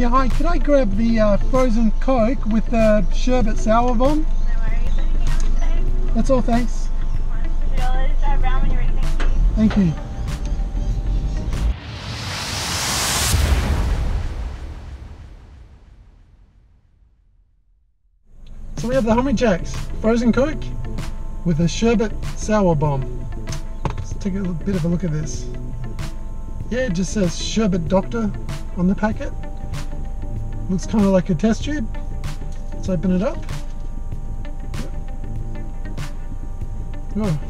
Yeah, hi. Could I grab the uh, frozen Coke with the sherbet sour bomb? No worries. Anything else today? That's all, thanks. $2. Drive around when you're ready. Thank you. Thank you. So we have the Hungry Jacks frozen Coke with a sherbet sour bomb. Let's take a bit of a look at this. Yeah, it just says sherbet doctor on the packet. Looks kind of like a test tube. Let's open it up. Oh,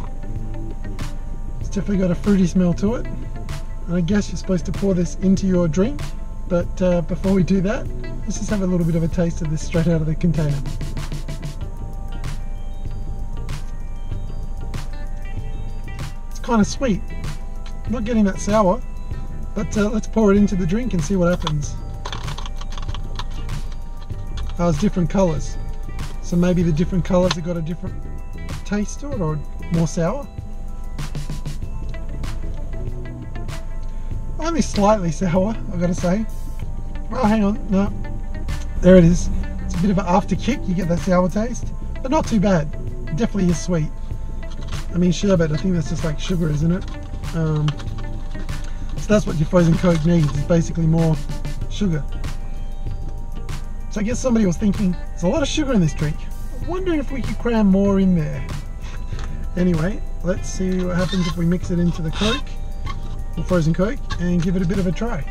it's definitely got a fruity smell to it. And I guess you're supposed to pour this into your drink. But uh, before we do that, let's just have a little bit of a taste of this straight out of the container. It's kind of sweet. I'm not getting that sour, but uh, let's pour it into the drink and see what happens. Oh, different colours. So maybe the different colours have got a different taste to it or more sour. Only slightly sour, I've got to say. Oh, hang on, no. There it is. It's a bit of an after kick, you get that sour taste, but not too bad. It definitely is sweet. I mean, sherbet, I think that's just like sugar, isn't it? Um, so that's what your frozen Coke needs, is basically more sugar. So I guess somebody was thinking, there's a lot of sugar in this drink. I'm wondering if we could cram more in there. anyway, let's see what happens if we mix it into the Coke, or frozen Coke, and give it a bit of a try.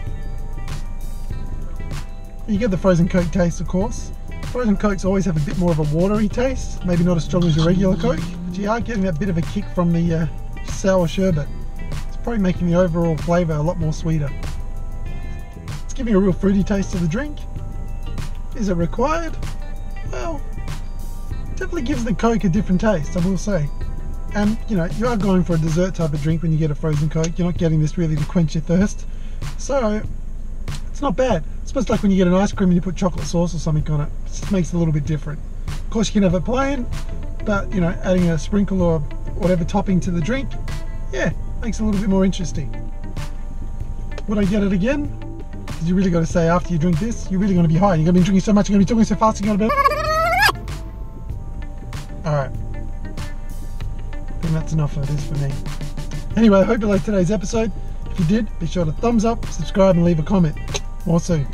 You get the frozen Coke taste, of course. Frozen Cokes always have a bit more of a watery taste, maybe not as strong as your regular Coke, but you are getting that bit of a kick from the uh, sour sherbet. It's probably making the overall flavour a lot more sweeter. It's giving a real fruity taste to the drink. Is it required? Well, definitely gives the Coke a different taste, I will say. And, you know, you are going for a dessert type of drink when you get a frozen Coke. You're not getting this really to quench your thirst. So, it's not bad. It's almost like when you get an ice cream and you put chocolate sauce or something on it. It just makes it a little bit different. Of course, you can have it plain, but, you know, adding a sprinkle or whatever topping to the drink, yeah, makes it a little bit more interesting. Would I get it again? You really got to say after you drink this, you're really going to be high. You're going to be drinking so much, you're going to be talking so fast, you're going to be... Alright. I think that's enough of this for me. Anyway, I hope you liked today's episode. If you did, be sure to thumbs up, subscribe and leave a comment. More soon.